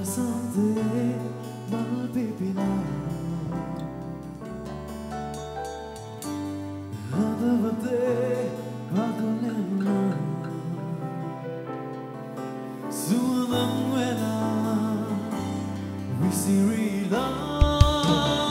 Wasante malpipila Adavate vadolena Suanangwela Visirila Bangadorei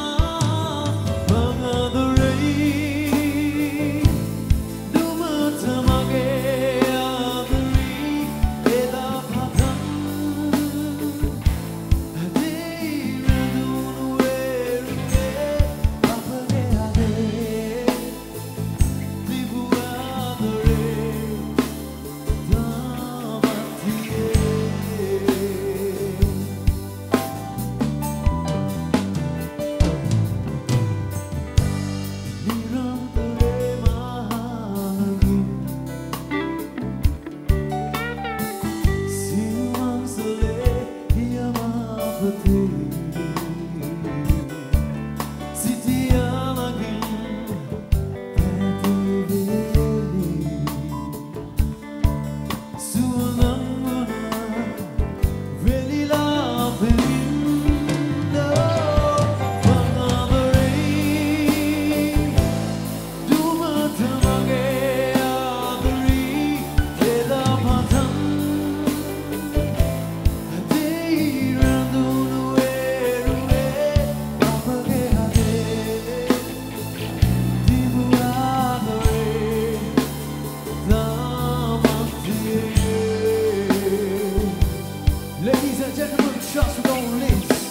leva-te just don't listen.